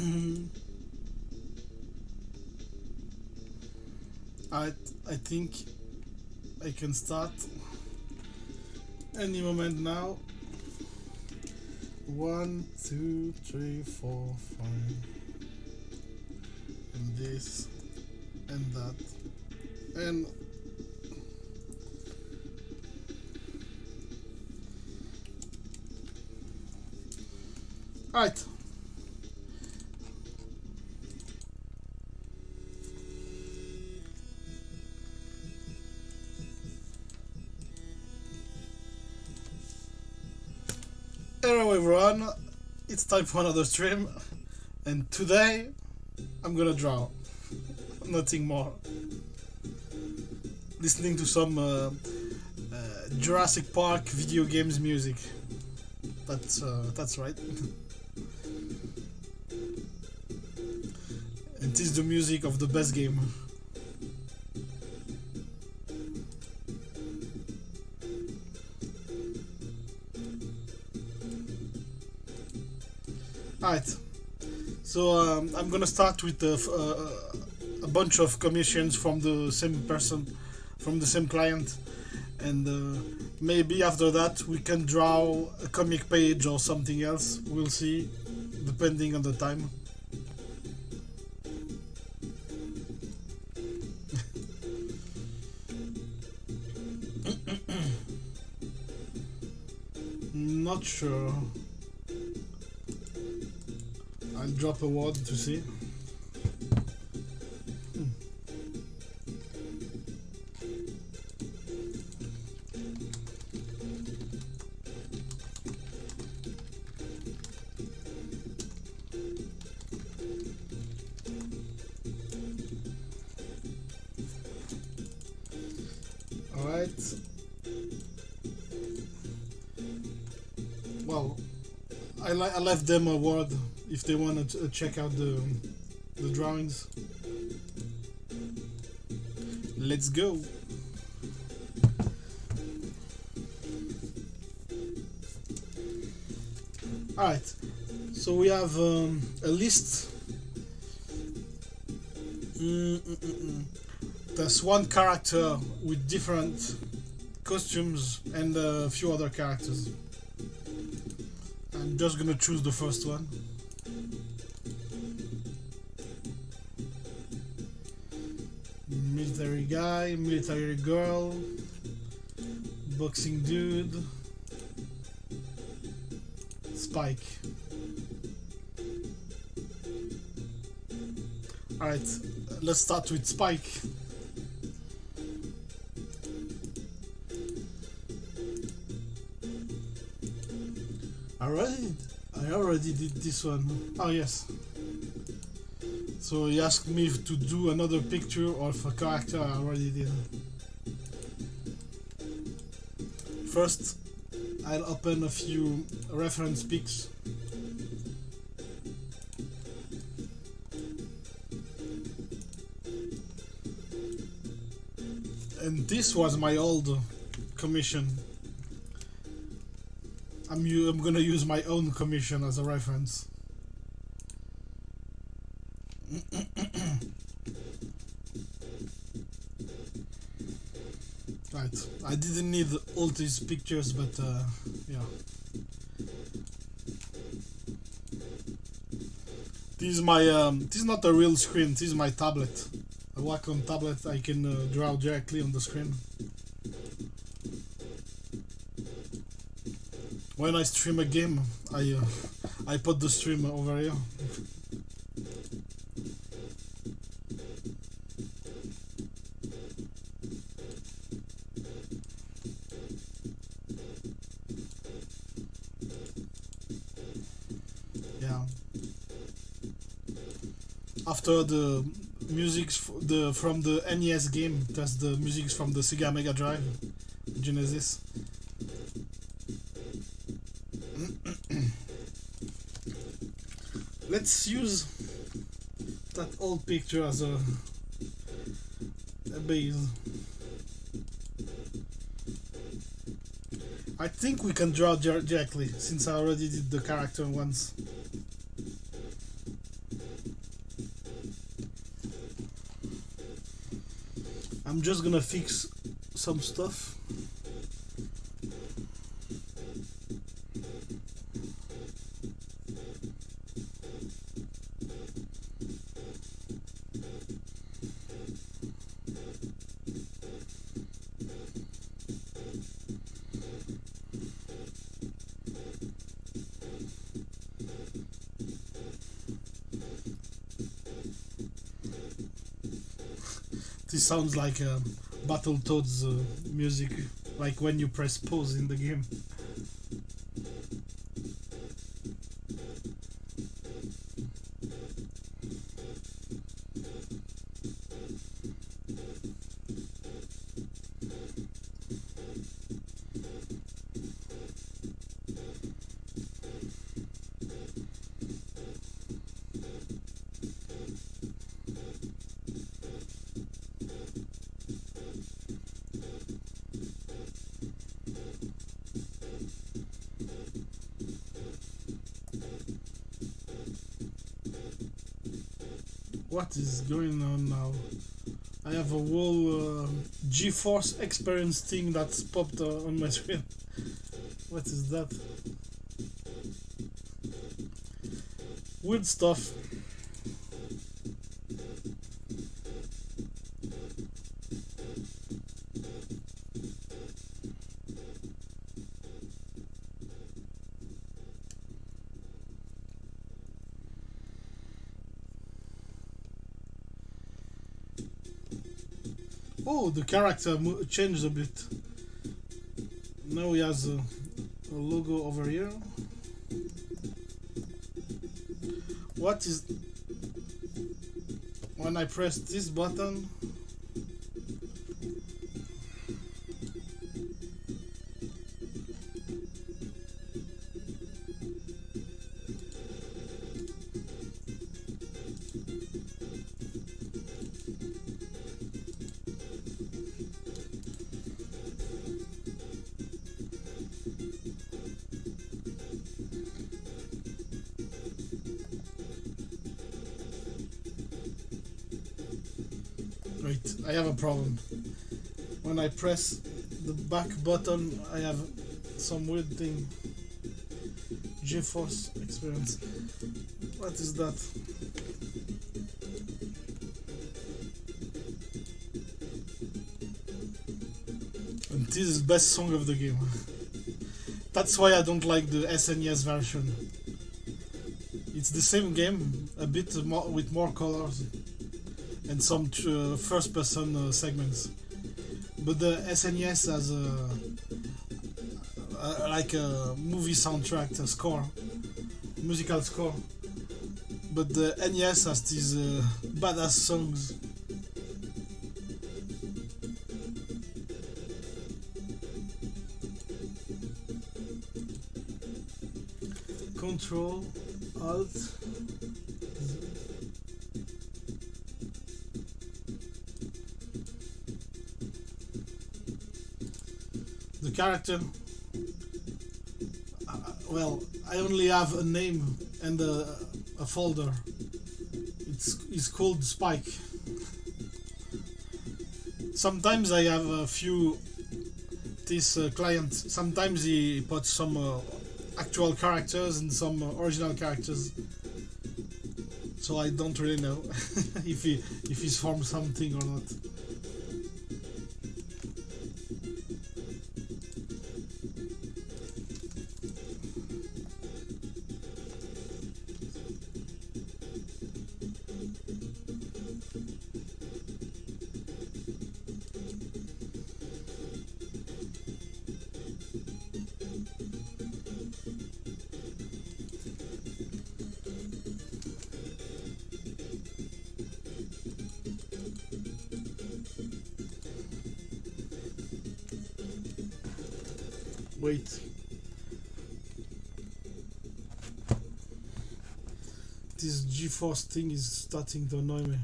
Mm-hmm. I I think I can start any moment now. One, two, three, four, five, and this, and that, and Right. Time for another stream, and today I'm gonna draw. Nothing more. Listening to some uh, uh, Jurassic Park video games music. That's uh, that's right. and this is the music of the best game. I'm gonna start with uh, uh, a bunch of commissions from the same person, from the same client, and uh, maybe after that we can draw a comic page or something else. We'll see, depending on the time. Not sure. Drop a word to see. Hmm. I, I left them a word if they want to check out the, the drawings. Let's go. Alright, so we have um, a list. Mm, mm, mm, mm. There's one character with different costumes and a few other characters. I'm just gonna choose the first one. Guy, military girl, boxing dude, Spike. Alright, let's start with Spike. Alright, I already did this one. Oh yes. So he asked me to do another picture of a character I already did. First, I'll open a few reference pics. And this was my old commission. I'm, I'm gonna use my own commission as a reference. All these pictures, but uh, yeah. This is my, um, this is not a real screen, this is my tablet. Work on tablet, I can uh, draw directly on the screen. When I stream a game, I uh, I put the stream over here. After the music the from the NES game, that's the music from the Sega Mega Drive, Genesis. Let's use that old picture as a, a base. I think we can draw directly since I already did the character once. I'm just gonna fix some stuff. Sounds like um, Battletoads uh, music, like when you press pause in the game. Whole uh, GeForce experience thing that's popped uh, on my screen. What is that? Weird stuff. Oh, the character changed a bit. Now he has a, a logo over here. What is when I press this button? Press the back button, I have some weird thing. GeForce experience. What is that? And this is best song of the game. That's why I don't like the SNES version. It's the same game, a bit more with more colors and some uh, first-person uh, segments. But the SNES has a, a, like a movie soundtrack, a score, musical score. But the NES has these uh, badass songs. Control, Alt, character. Uh, well i only have a name and a, a folder. It's it's called spike. Sometimes i have a few this uh, client sometimes he puts some uh, actual characters and some uh, original characters. So i don't really know if he if he's from something or not Wait. This GeForce thing is starting to annoy me.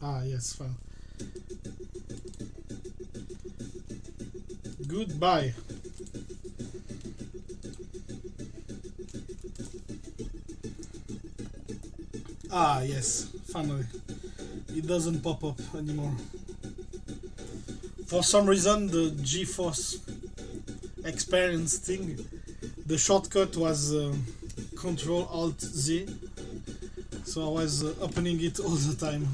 Ah, yes, fine. Goodbye. Ah, yes, finally. It doesn't pop up anymore. for some reason the GeForce experience thing, the shortcut was uh, Control Alt Z, so I was uh, opening it all the time.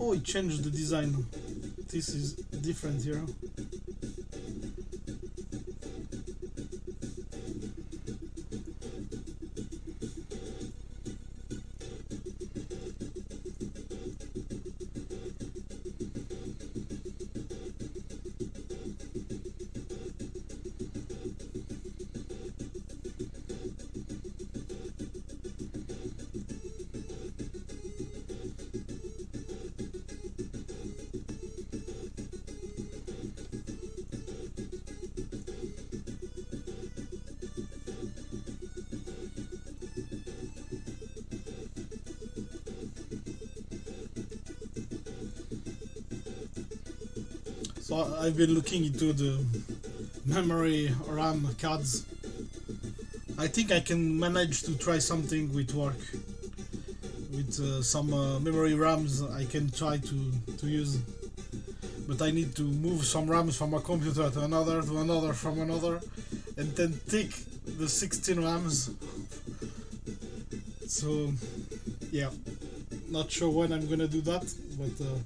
Oh, it changed the design. This is different here. I've been looking into the memory RAM cards. I think I can manage to try something with work. With uh, some uh, memory RAMs I can try to, to use. But I need to move some RAMs from a computer to another, to another, from another, and then take the 16 RAMs. So, yeah, not sure when I'm gonna do that, but uh,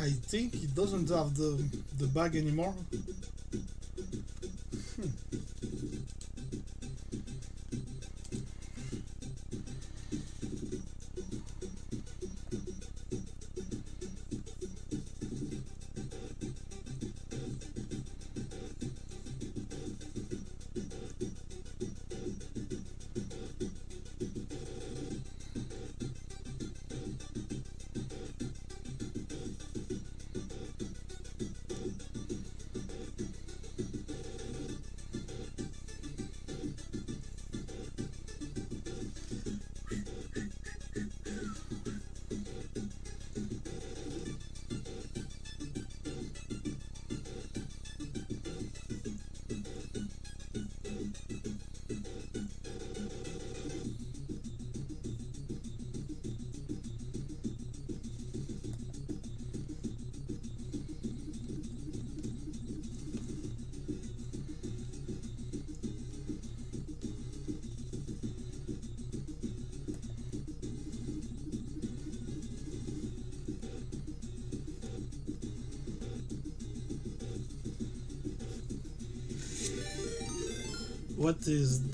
I think he doesn't have the the bag anymore.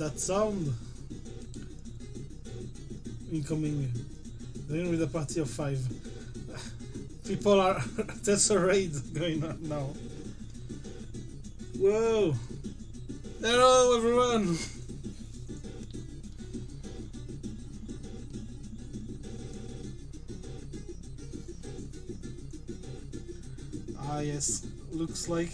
That sound? Incoming. Going with a party of five. People are. There's a raid going on now. Whoa! Hello, everyone! Ah, yes. Looks like.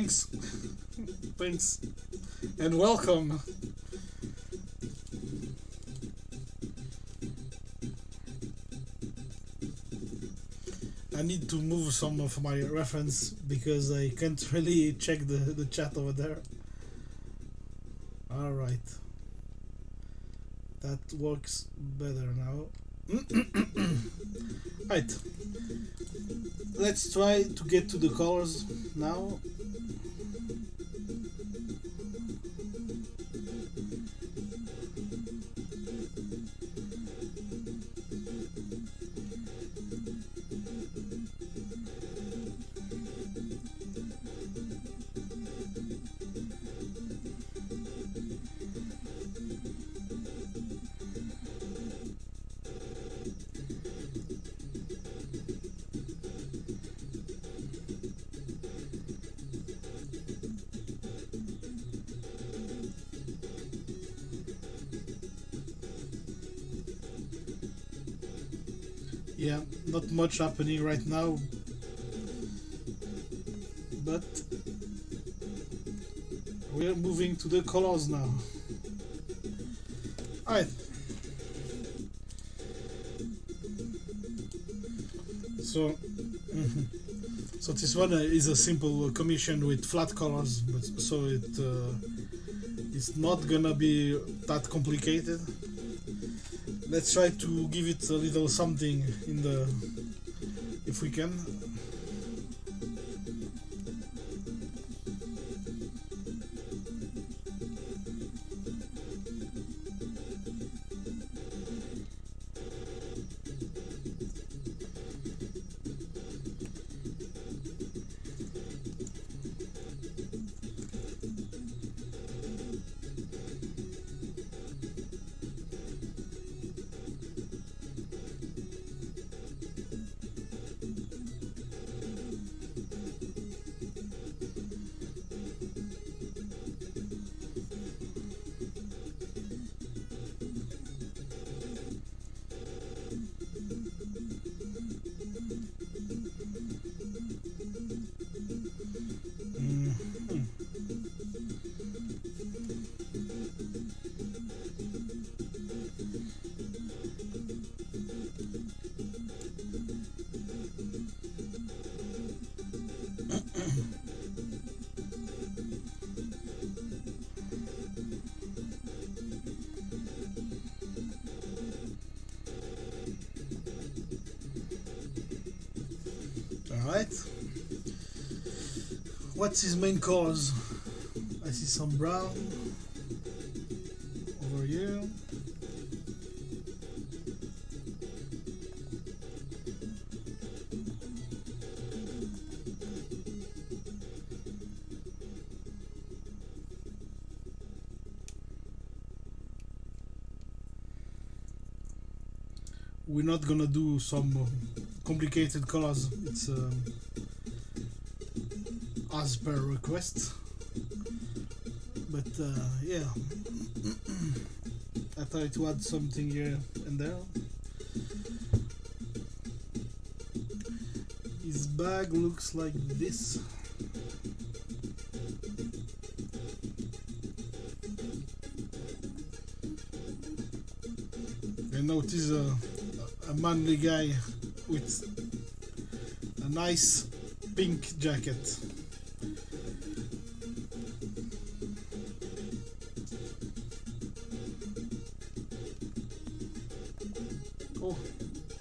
Thanks. Thanks. And welcome. I need to move some of my reference because I can't really check the, the chat over there. Alright. That works better now. right. Let's try to get to the colors now. Not much happening right now. But we're moving to the colors now. Alright. So, so this one is a simple commission with flat colors, but so it uh, it's not gonna be that complicated let's try to give it a little something in the if we can What's his main cause? I see some brown over here. We're not gonna do some uh, complicated colors. It's as per request. But uh, yeah, I try to add something here and there. His bag looks like this. I notice a, a manly guy with a nice pink jacket.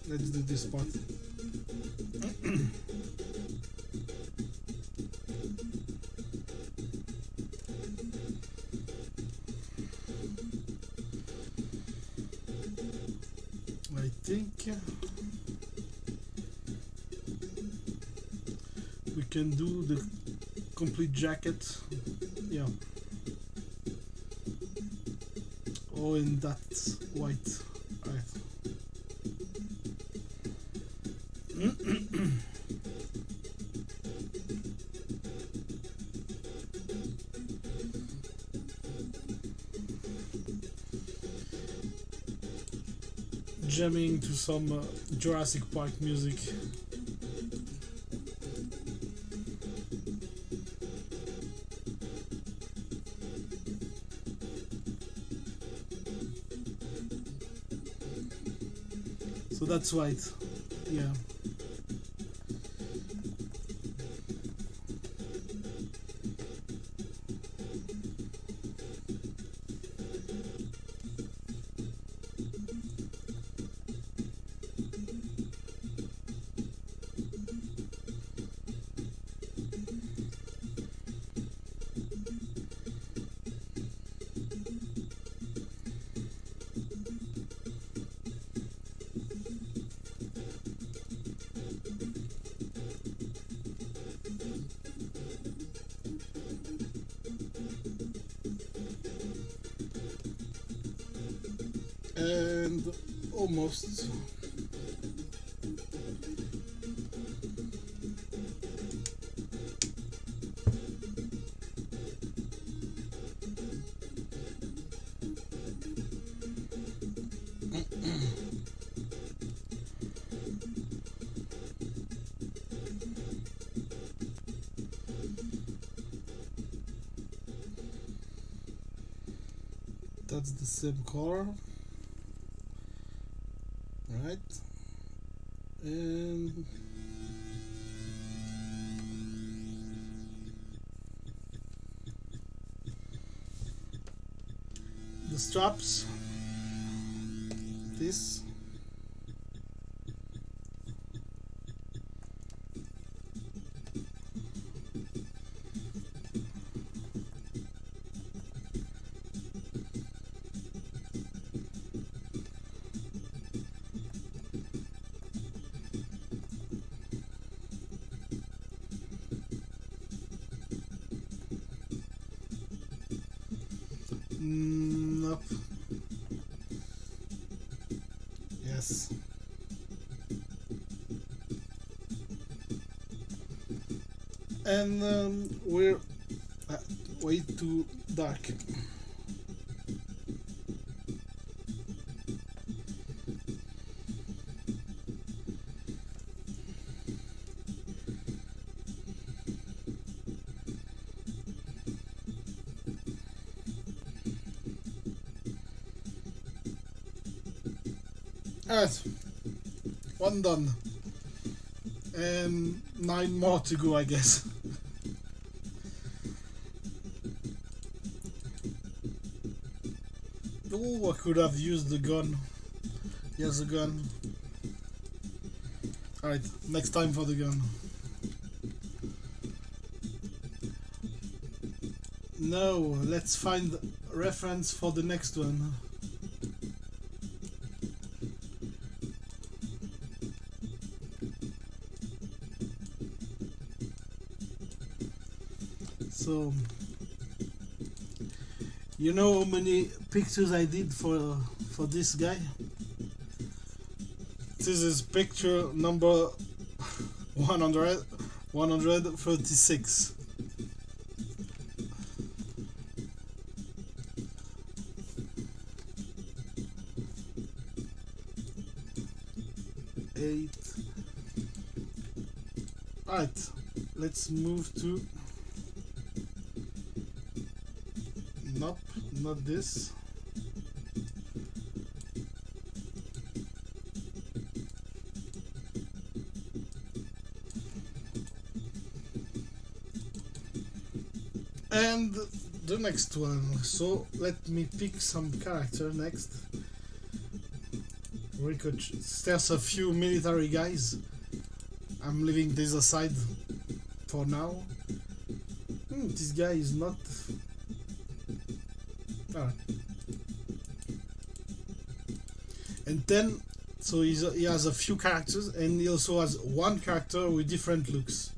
Let's do this part. I think we can do the complete jacket. Yeah. Oh, and that's Jamming to some uh, Jurassic Park music. So that's right. Yeah. Same color right? And the straps. This And um, we're uh, way too dark. Alright, one done. And nine more to go, I guess. I could have used the gun. Here's the gun. Alright, next time for the gun. No, let's find reference for the next one. You know how many pictures I did for for this guy? This is picture number 100, 136. Eight. Alright, let's move to this. And the next one. So let me pick some character next. We could. There's a few military guys. I'm leaving this aside for now. Hmm, this guy is not then, so he has a few characters, and he also has one character with different looks.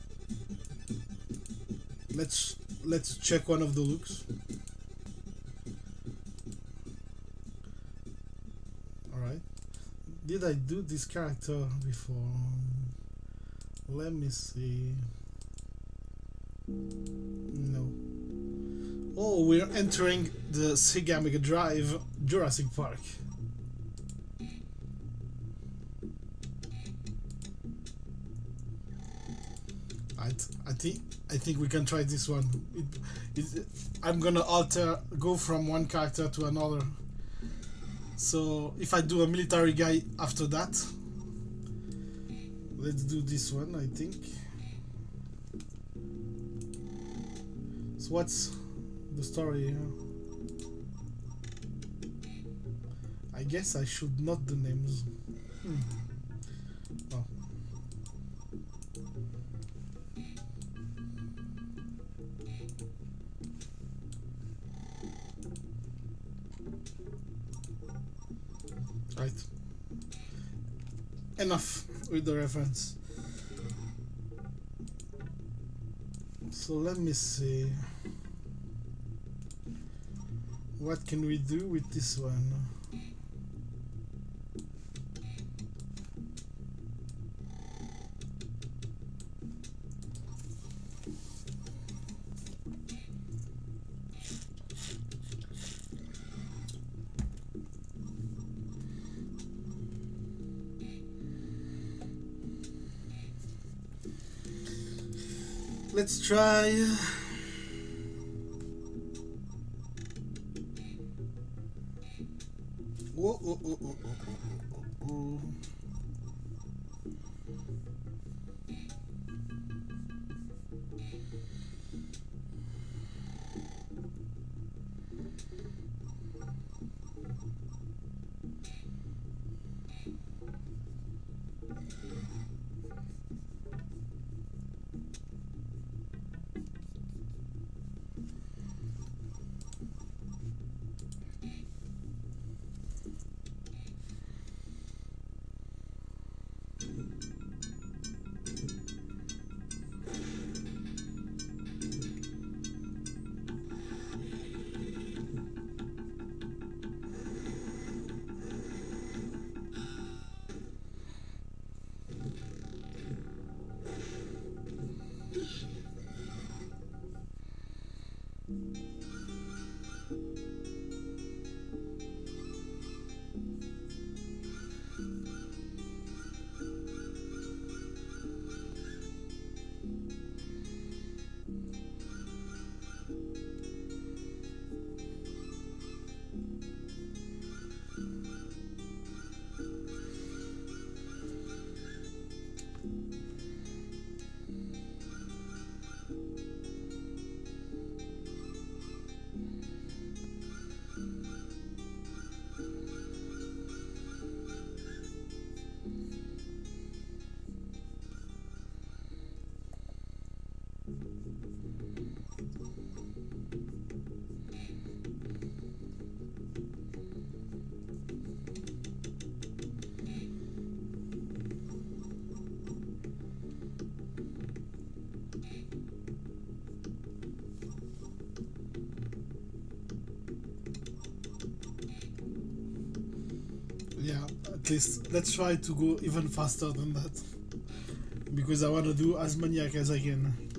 Let's let's check one of the looks. Alright. Did I do this character before? Let me see. No. Oh, we're entering the Sega Mega Drive Jurassic Park. Think I think we can try this one. It, it, I'm gonna alter, go from one character to another. So if I do a military guy after that, let's do this one. I think. So what's the story here? I guess I should not the names. Hmm. Enough with the reference. So let me see. What can we do with this one? Try. Whoa, whoa, whoa, least let's try to go even faster than that. Because I want to do as many as I can.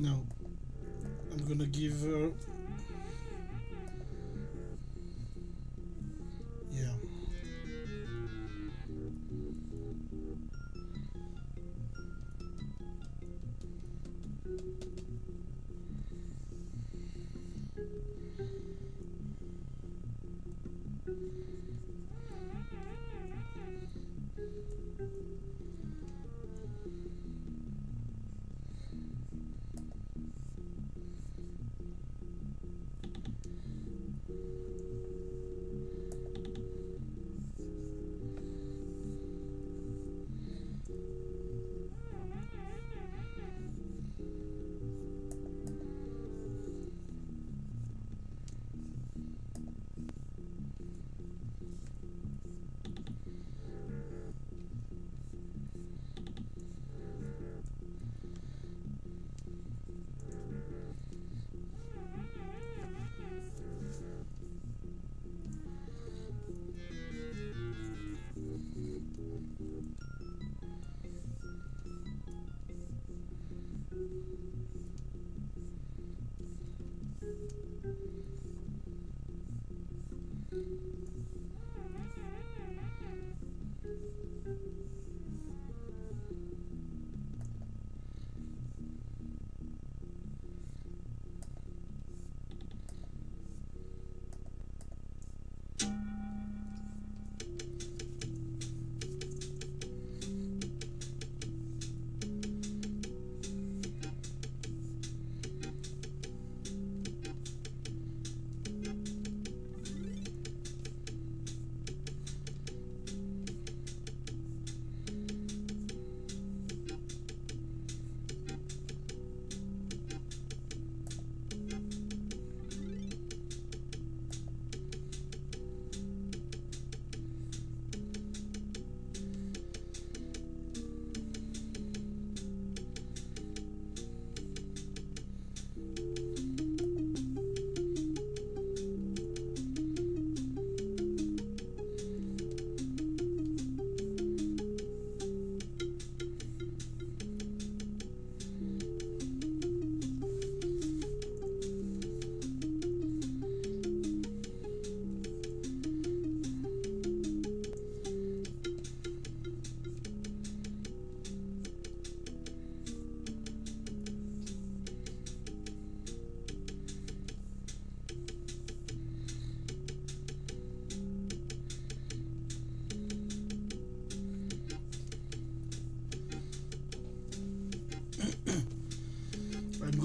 No. I'm gonna give her.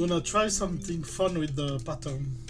Gonna try something fun with the pattern.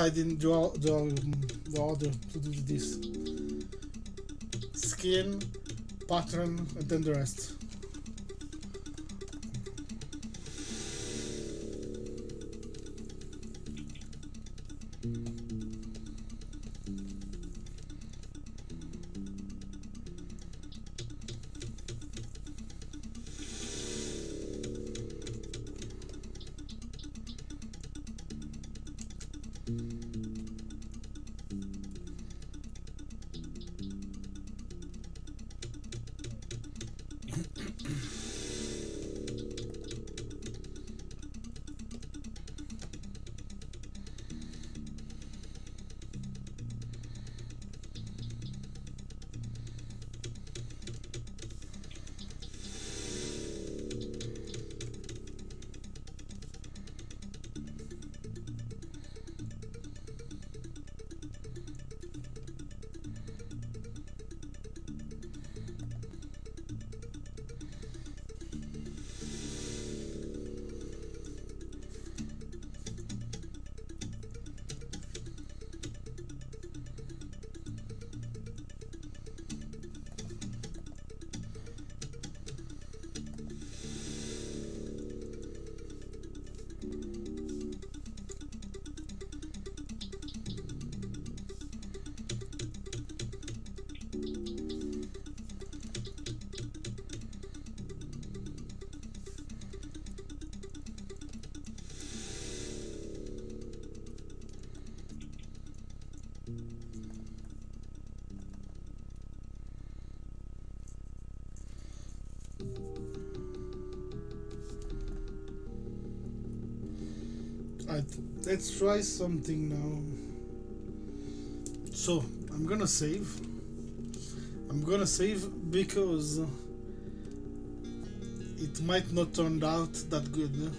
Deciding the, the, the order to do this. Skin, pattern, and then the rest. Let's try something now. So, I'm gonna save. I'm gonna save because it might not turn out that good.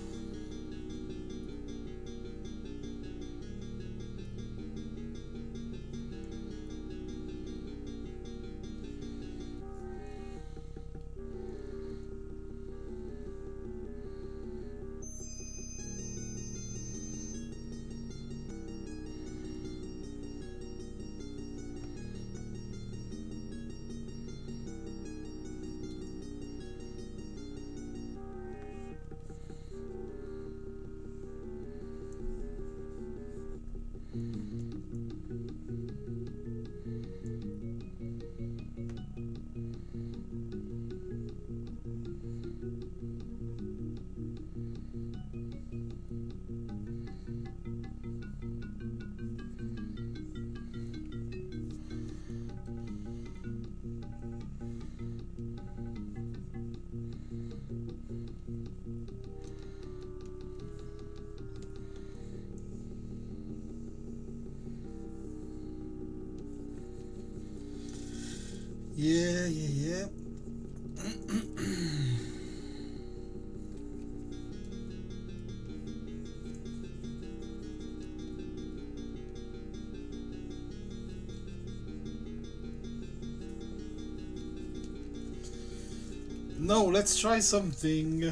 No, let's try something.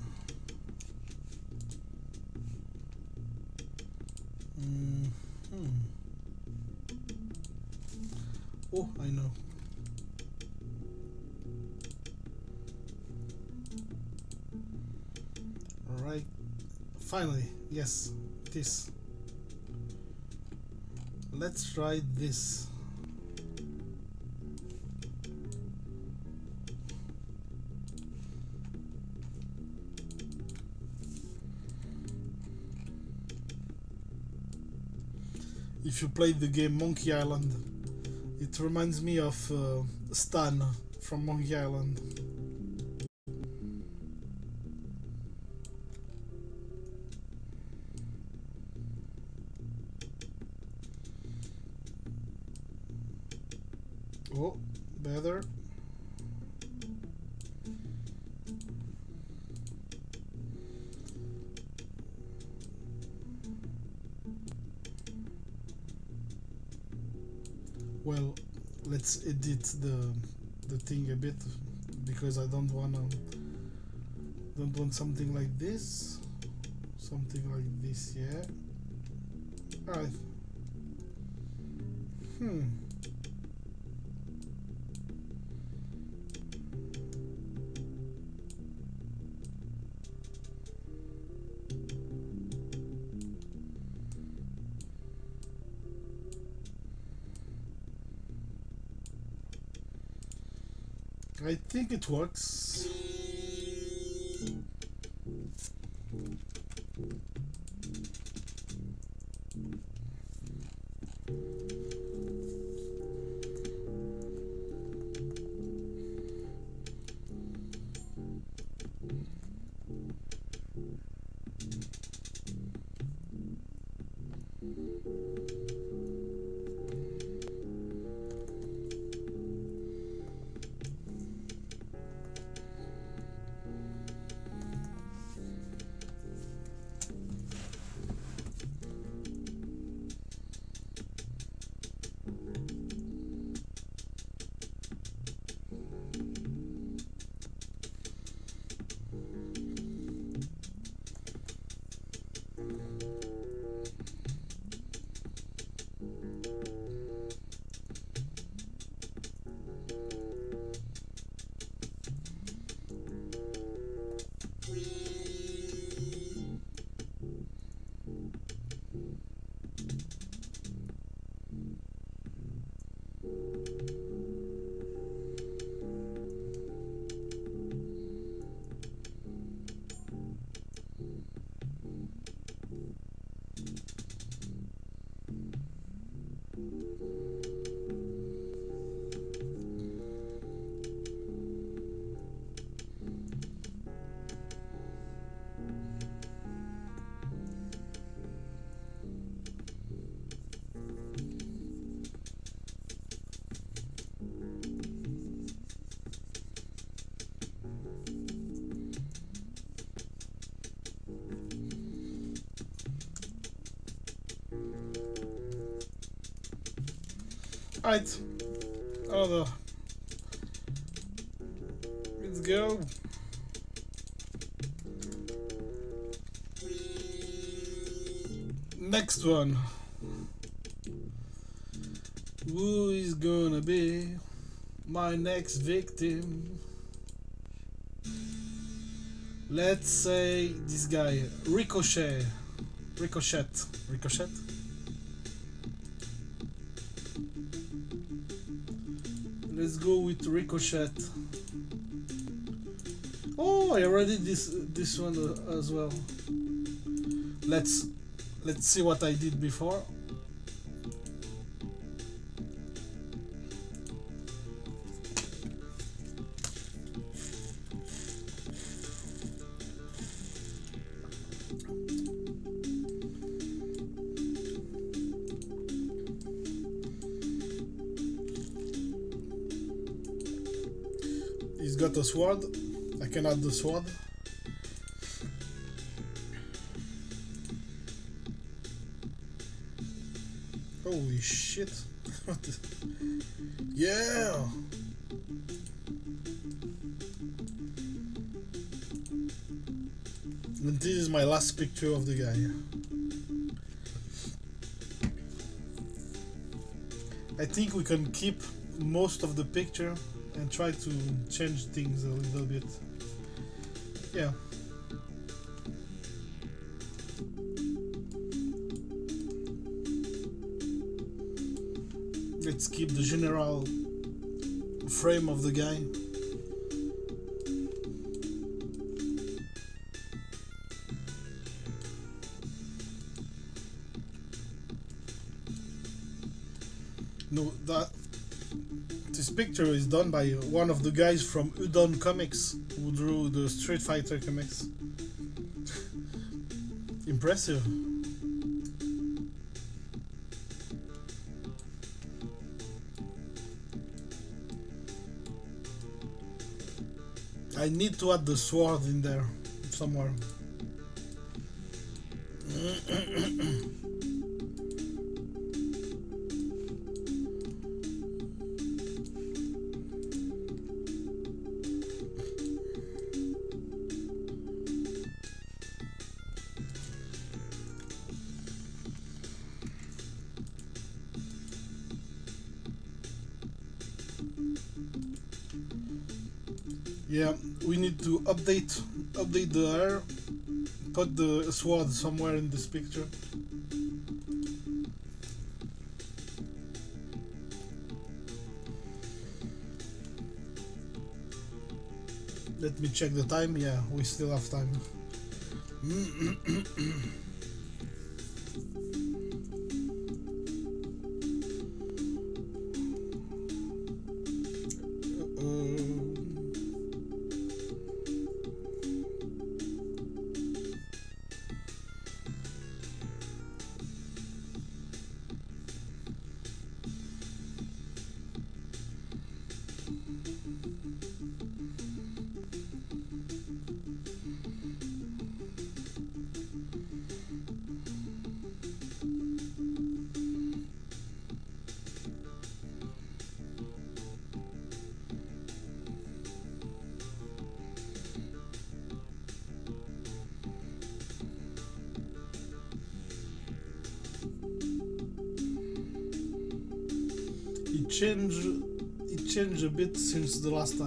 Oh, I know. Alright. Finally, yes, this. Let's try this. if you played the game Monkey Island. It reminds me of uh, Stan from Monkey Island. The the thing a bit because I don't wanna don't want something like this something like this yeah. Alright it works. Alright. Oh, Another. Let's go. Next one. Who is gonna be my next victim? Let's say this guy, Ricochet. Ricochet. Ricochet? With Ricochet. Oh, I already did this this one uh, as well. Let's let's see what I did before. I can add the sword. Holy shit. Yeah! And this is my last picture of the guy. I think we can keep most of the picture and try to change things a little bit. Yeah. Let's keep the general frame of the guy. Picture is done by one of the guys from Udon Comics who drew the Street Fighter comics. Impressive. I need to add the sword in there somewhere. Update the hair. Put the sword somewhere in this picture. Let me check the time. Yeah, we still have time. the last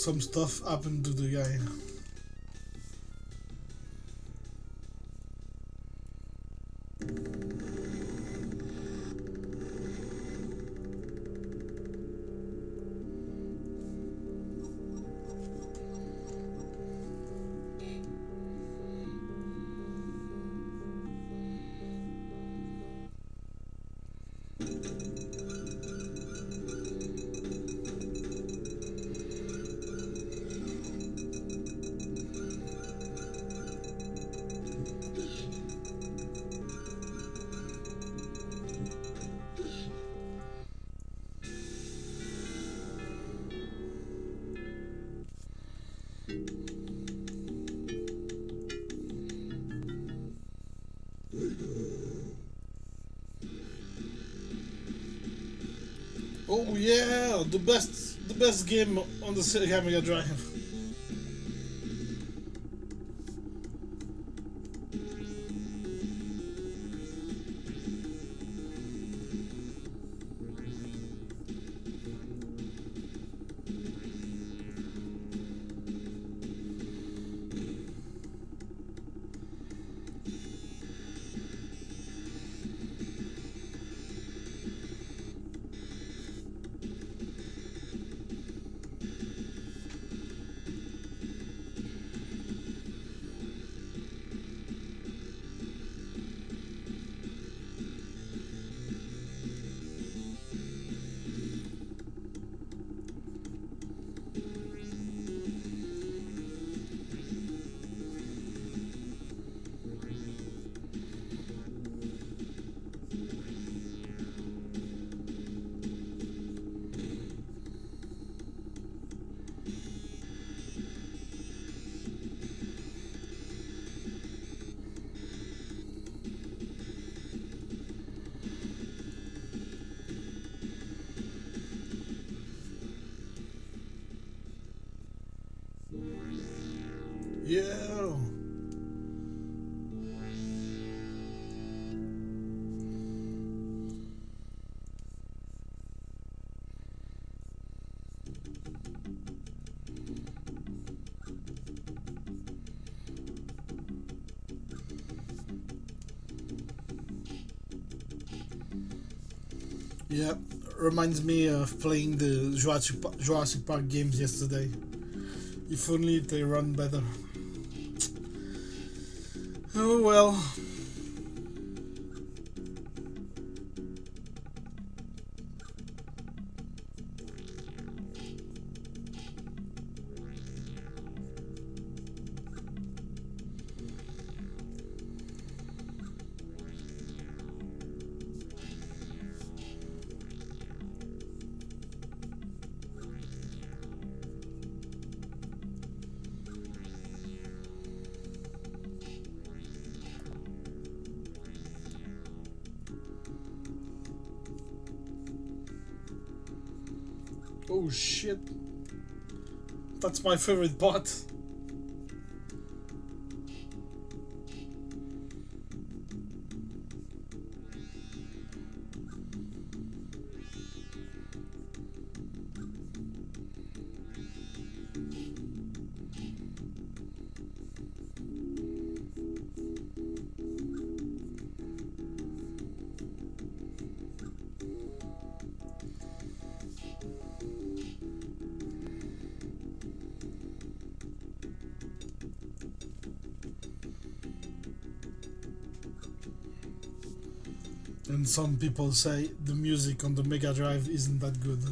some stuff happened to the guy. Oh yeah, the best the best game on the Sega Mega Drive. Yeah, reminds me of playing the Jurassic Pa- Jurassic Park games yesterday. If only they run better. Oh well. My favorite part. And some people say the music on the Mega Drive isn't that good.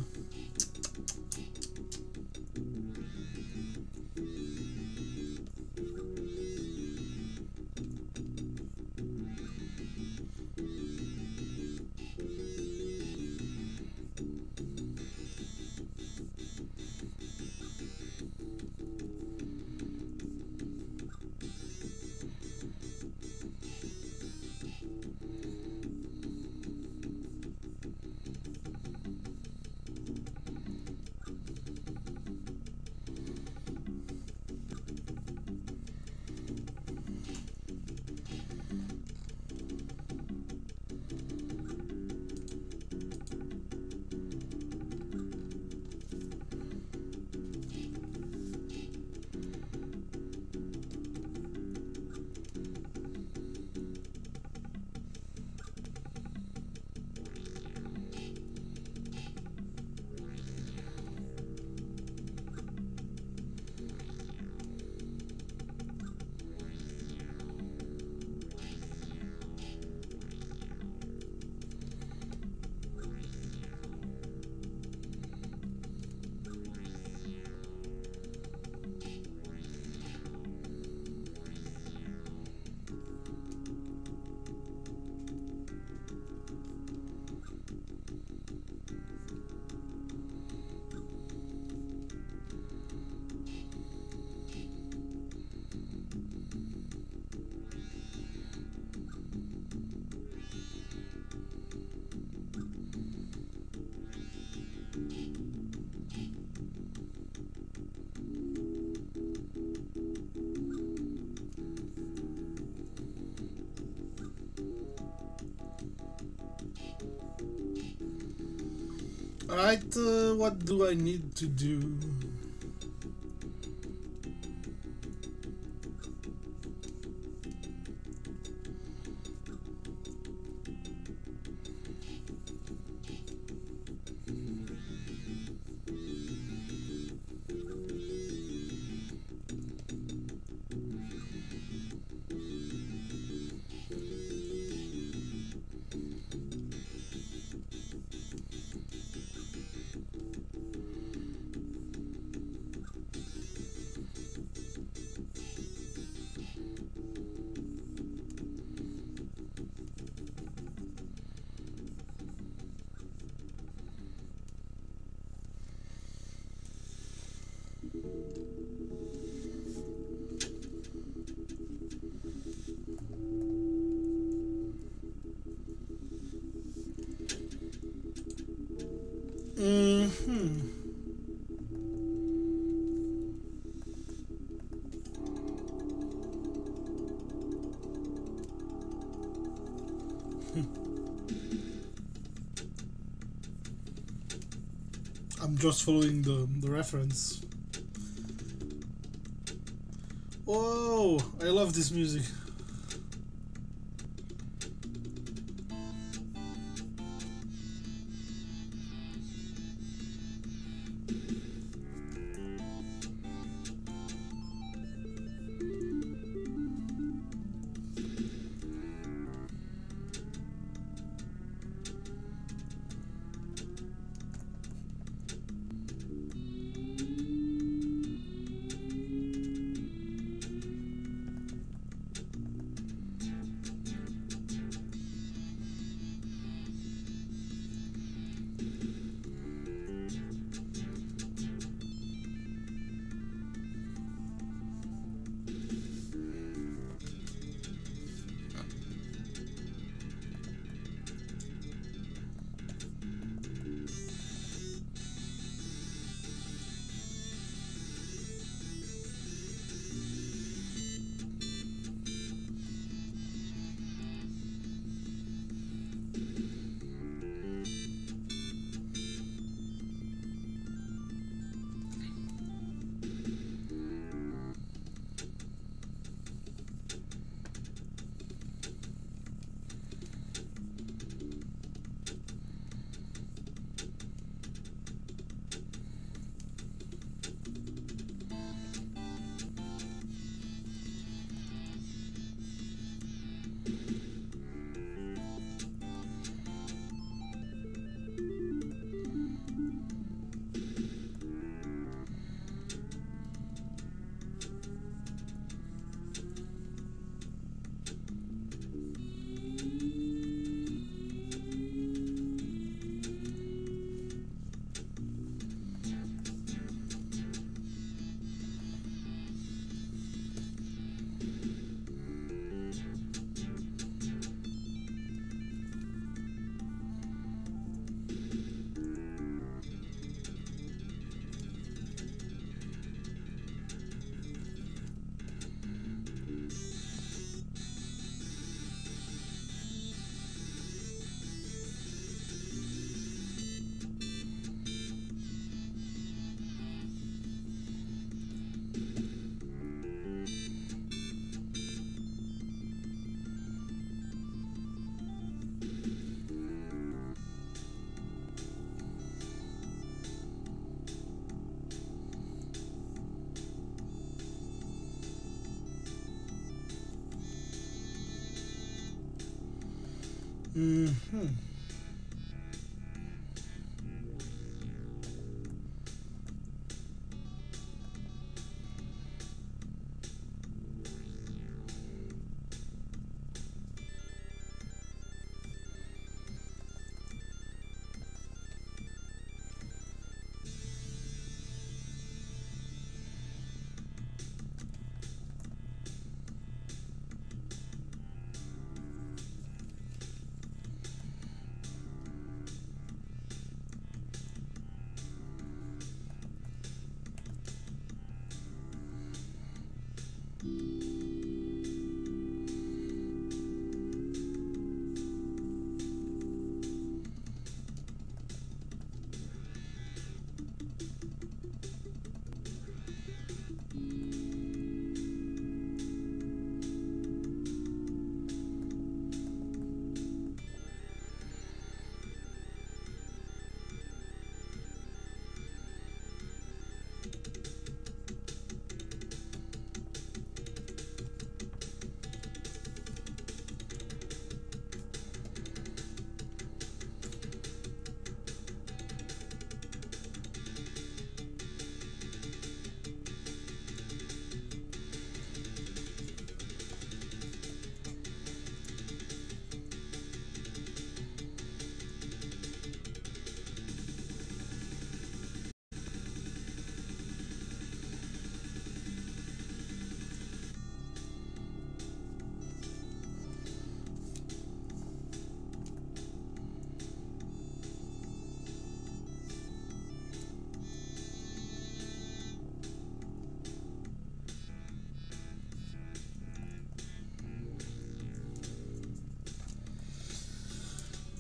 What do I need to do? Just following the, the reference. Whoa, I love this music. Hmm.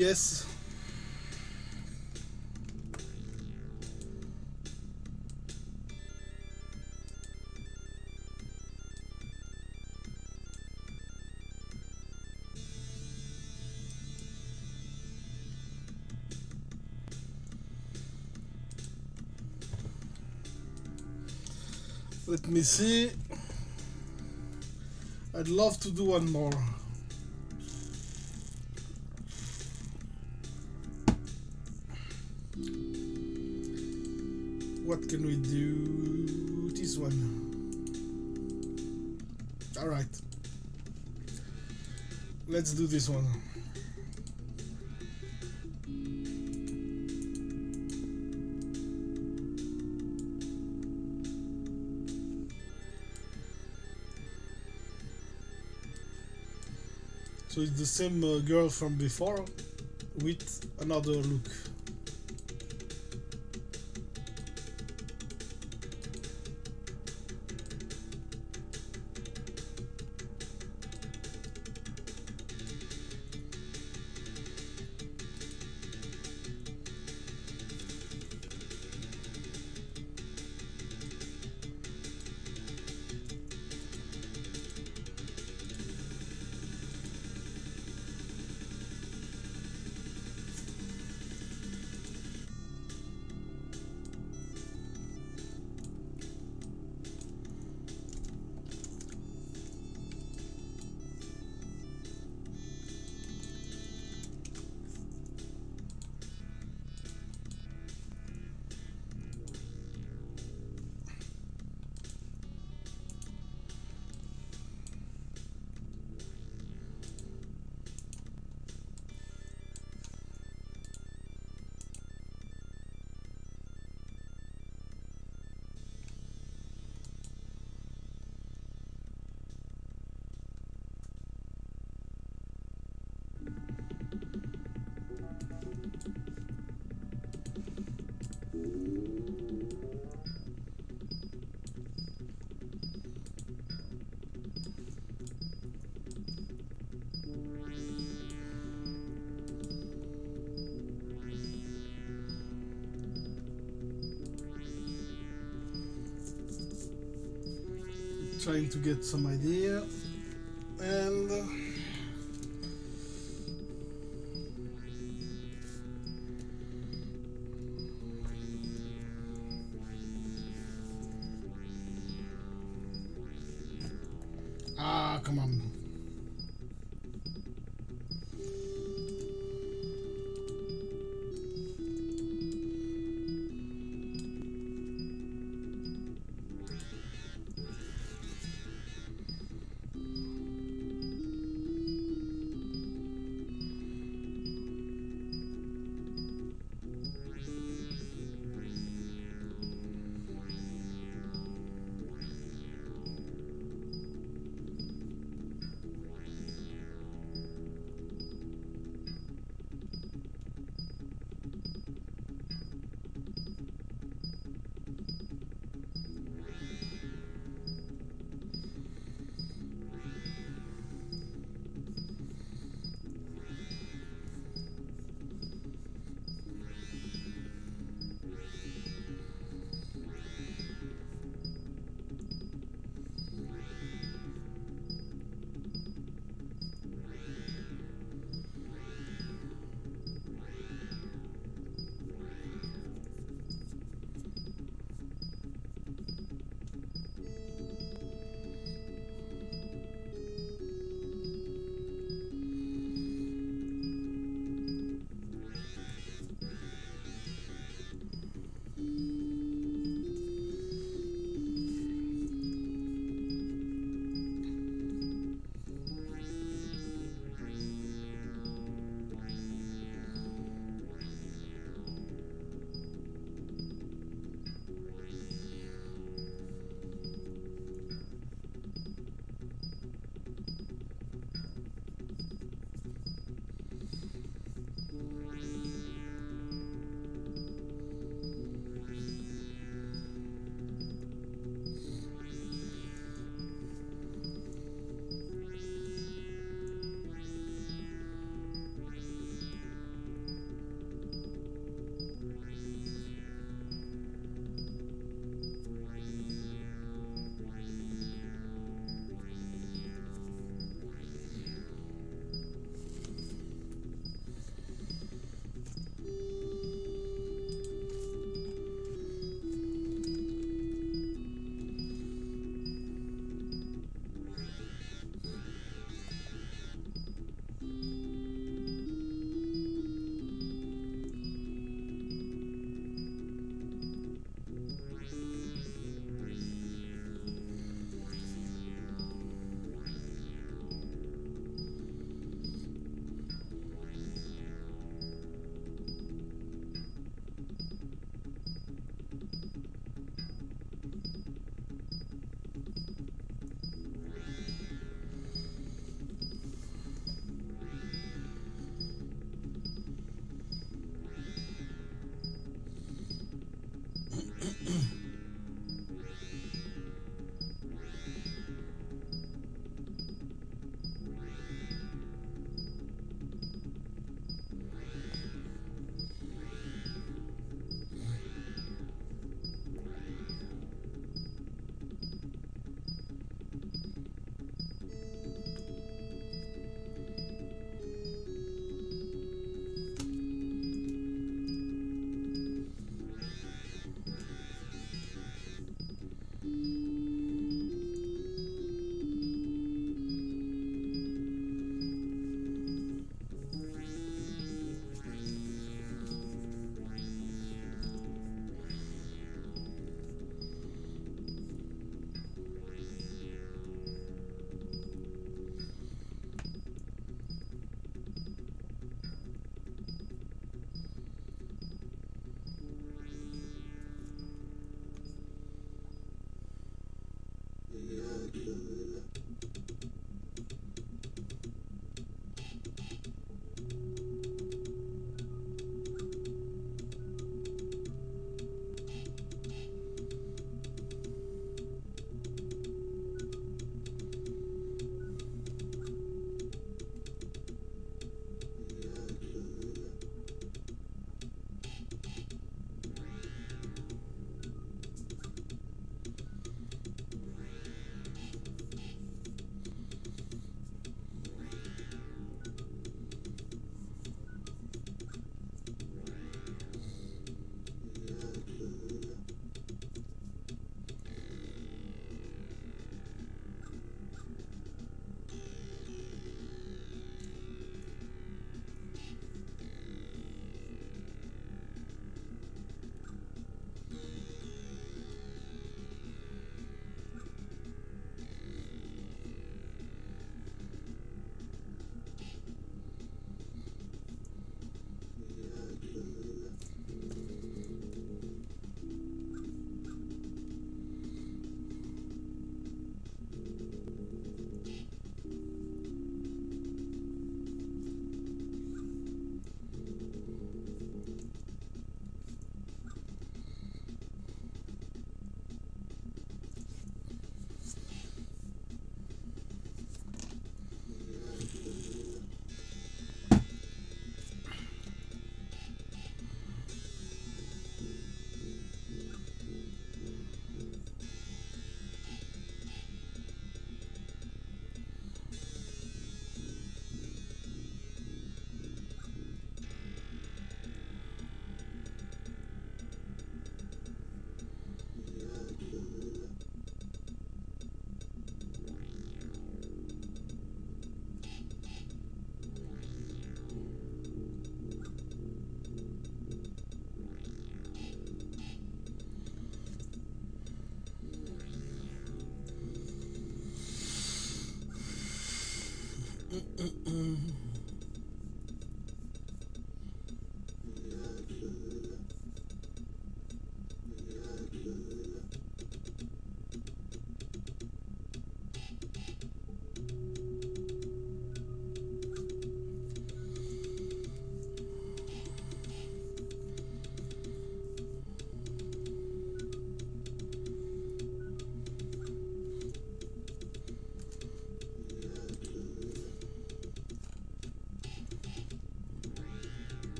Yes. Let me see. I'd love to do one more. Can we do? This one. Alright. Let's do this one. So it's the same uh, girl from before with another look. Trying to get some idea. And uh,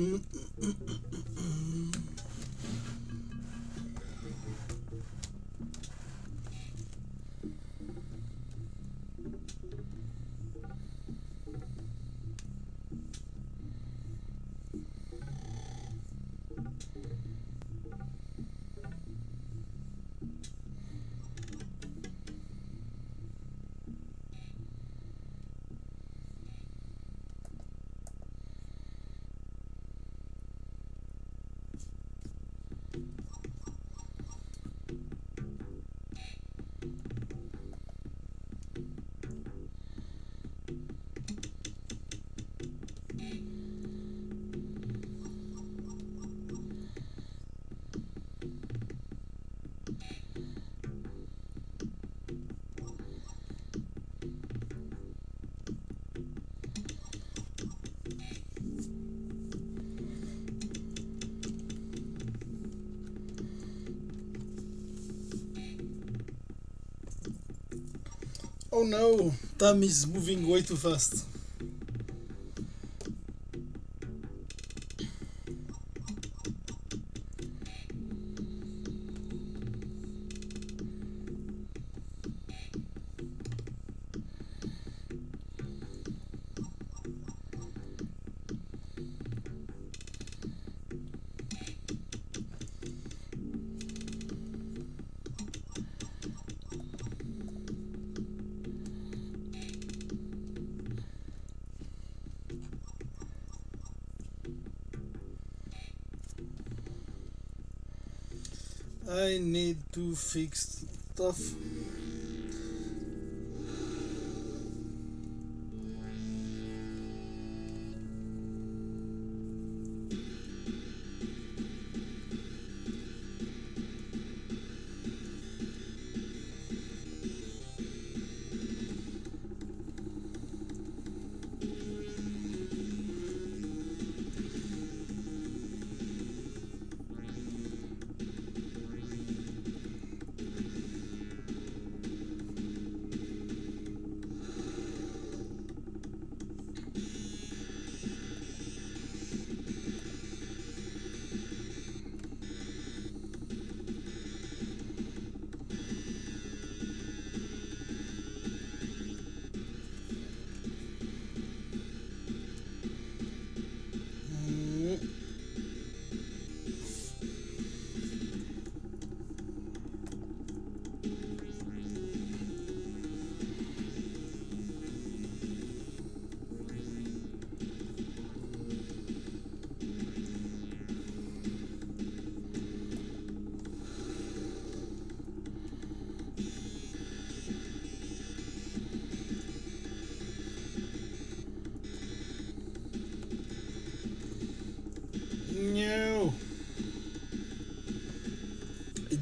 Mm. Oh no, time is moving way too fast. I need to fix stuff.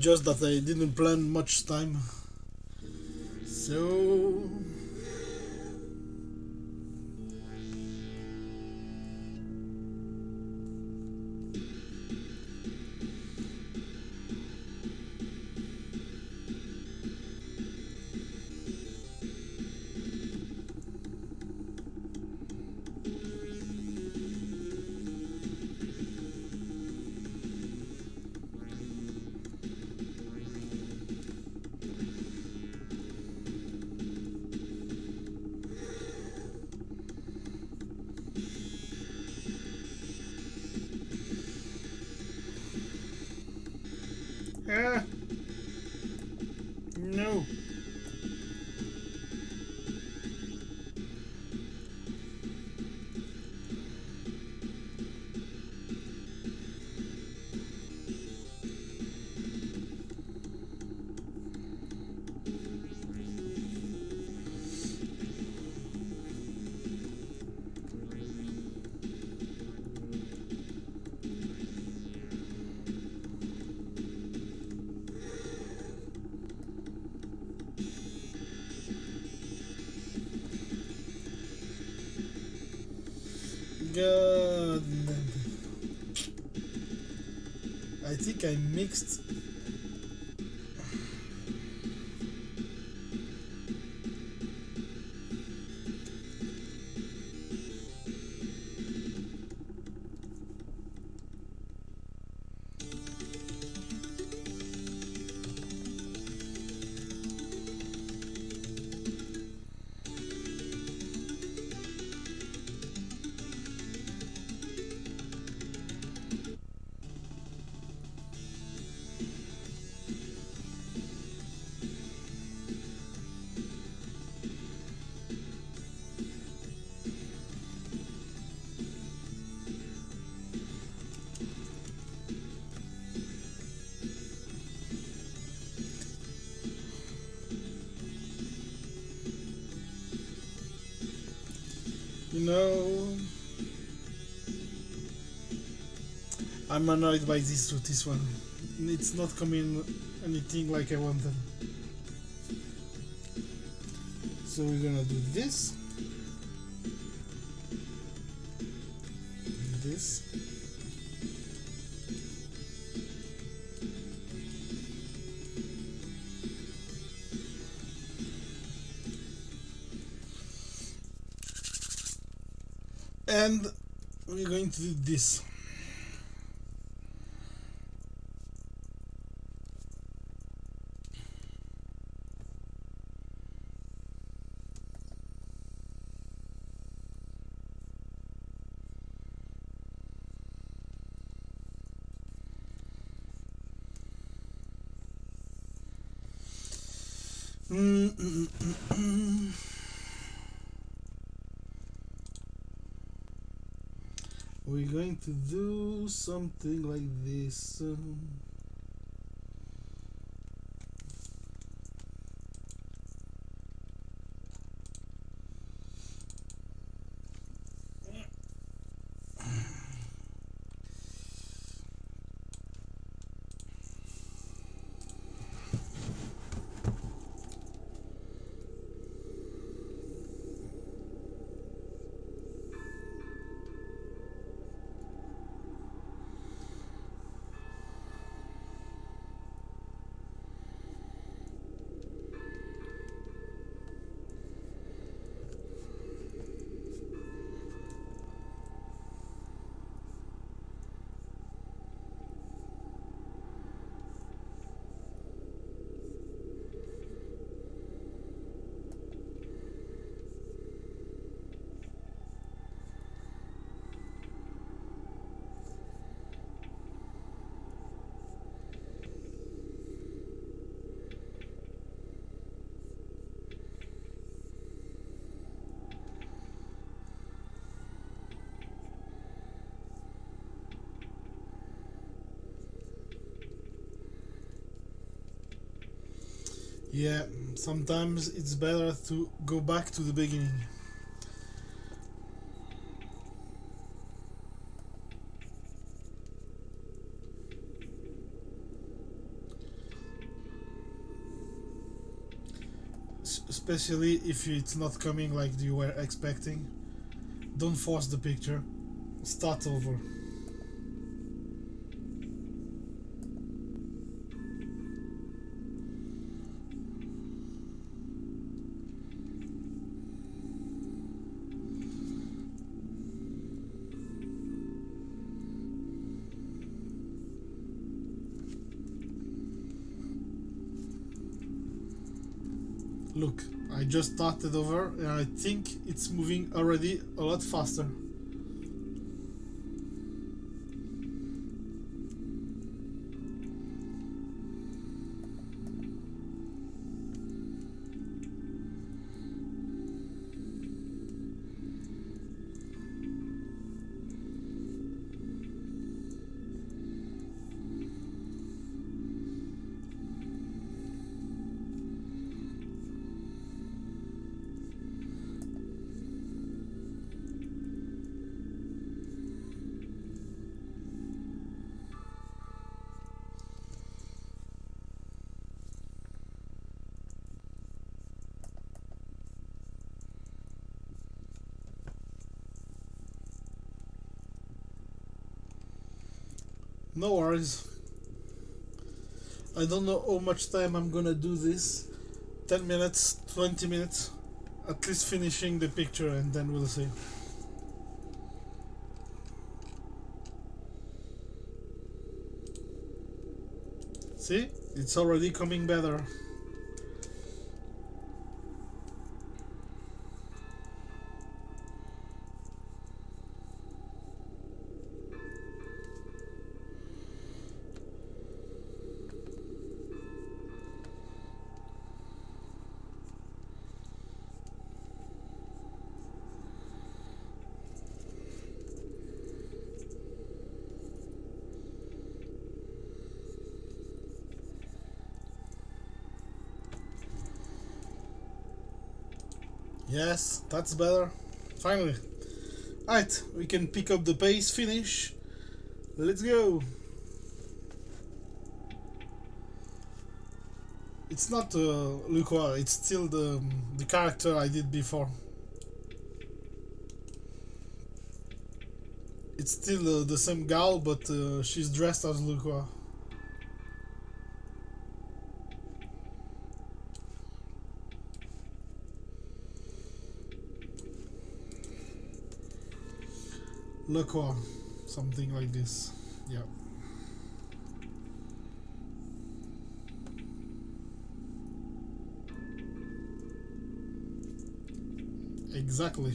Just that I didn't plan much time. So. Mixed. Know, I'm annoyed by this this one. It's not coming anything like I wanted. So we're gonna do. This. And we're going to do this. To do something like this. um, Yeah, sometimes it's better to go back to the beginning. Especially if it's not coming like you were expecting. Don't force the picture. Start over. Just started over and I think it's moving already a lot faster. No worries. I don't know how much time I'm gonna do this. 10 minutes, 20 minutes. At least finishing the picture and then we'll see. See? It's already coming better. Yes, that's better. Finally. Alright, we can pick up the pace, finish. Let's go. It's not uh, Lucroy, it's still the, the character I did before. It's still uh, the same gal, but uh, she's dressed as Lucroy. Lacroix, something like this. Yeah. Exactly.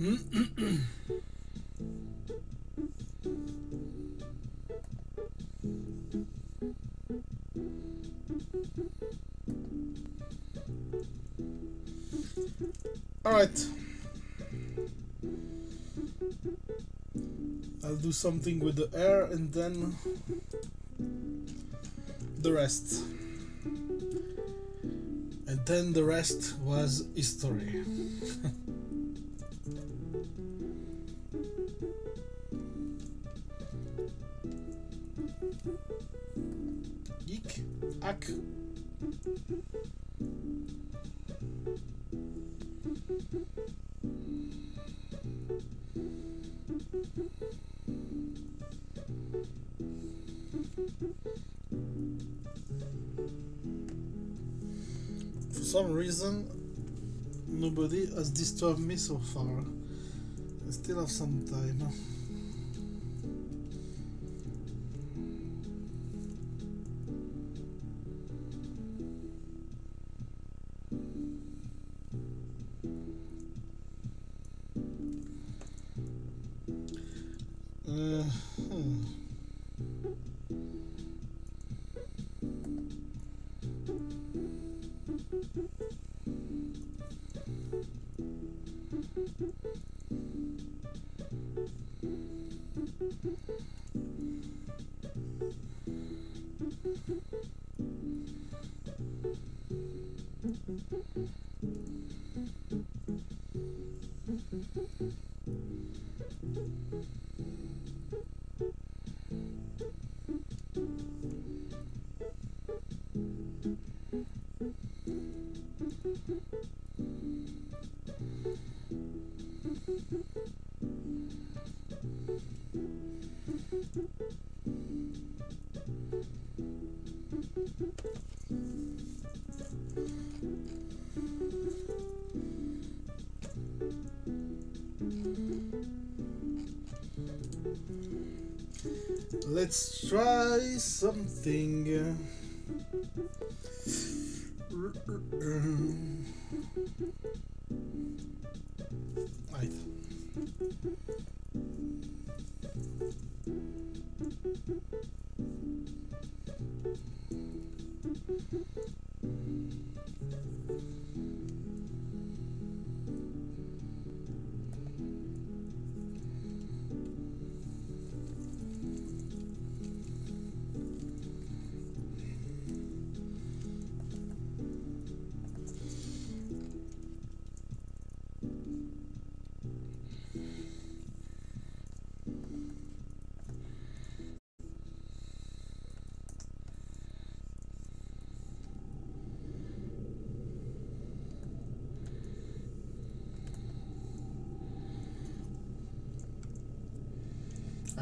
All right. I'll do something with the air and then the rest. And then the rest was history. disturbed me so far. I still have some time. Let's try something.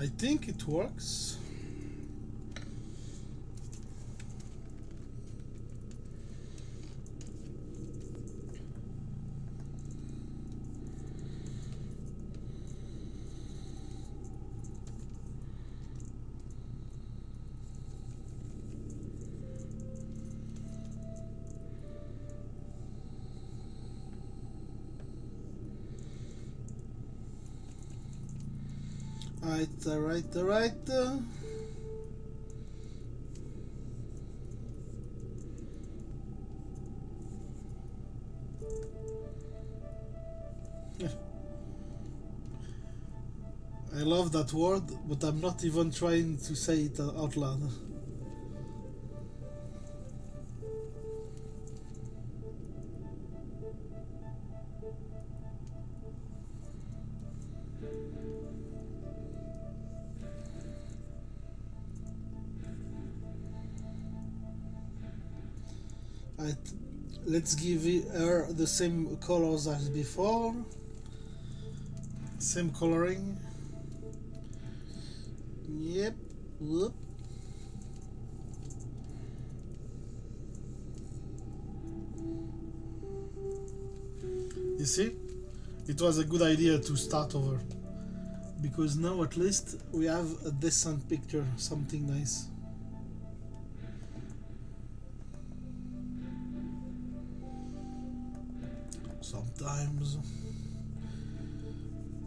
I think it works. Right, right, right. I love that word, but I'm not even trying to say it out loud. Let's give her the same colors as before. Same coloring. Yep. Whoop. You see? It was a good idea to start over. Because now at least we have a decent picture, something nice.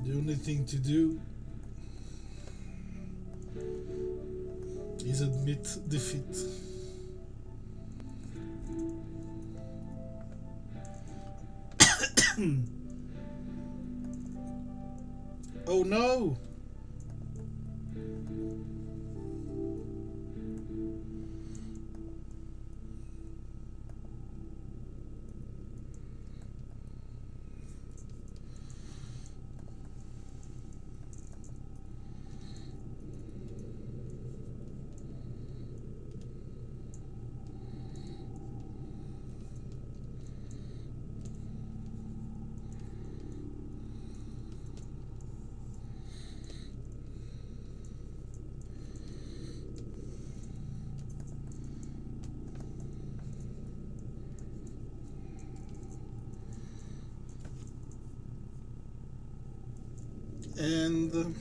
The only thing to do is admit defeat. And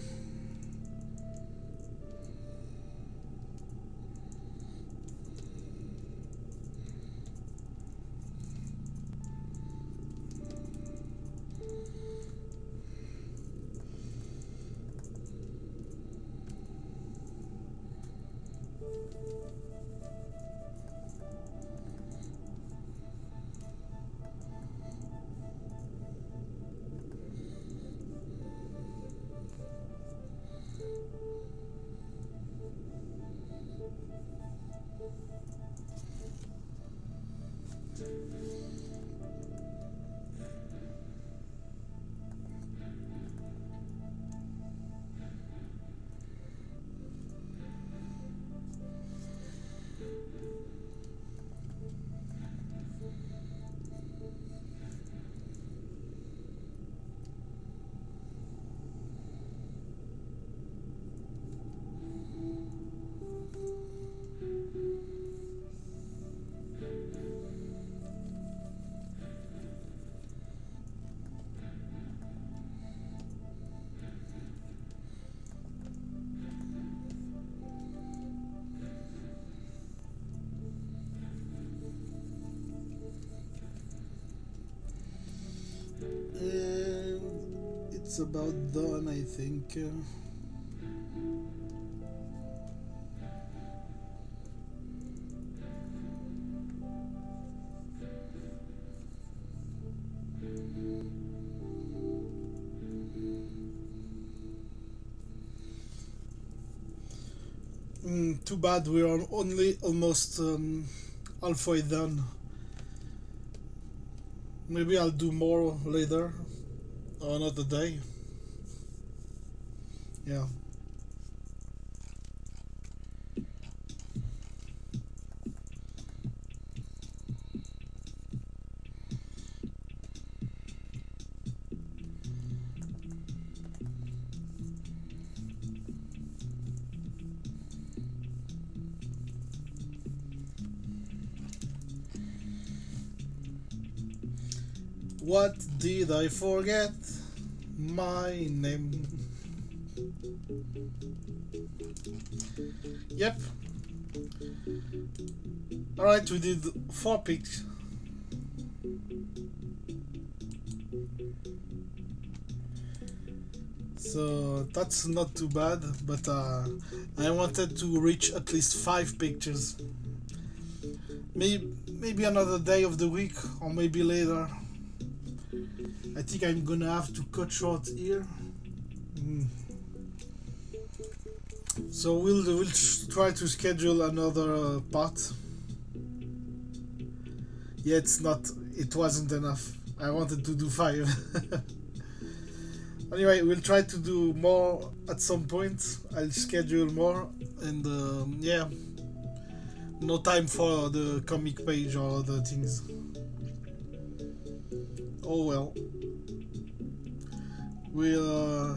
it's about done I think Mm, too bad we are only almost um, halfway done. Maybe I'll do more later another day. I forget? My name. Yep. Alright, we did four picks. So that's not too bad, but uh, I wanted to reach at least five pictures. Maybe maybe another day of the week, or maybe later. Think I'm gonna have to cut short here. Mm. So we'll we'll try to schedule another uh, part. Yeah, it's not. It wasn't enough. I wanted to do five. anyway, we'll try to do more at some point. I'll schedule more, and um, yeah, no time for the comic page or other things. Oh well. We'll. Uh,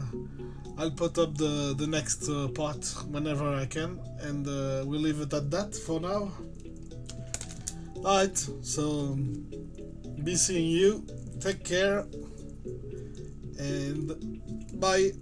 I'll put up the the next uh, part whenever I can, and uh, we'll leave it at that for now. Alright, so be seeing you. Take care, and bye.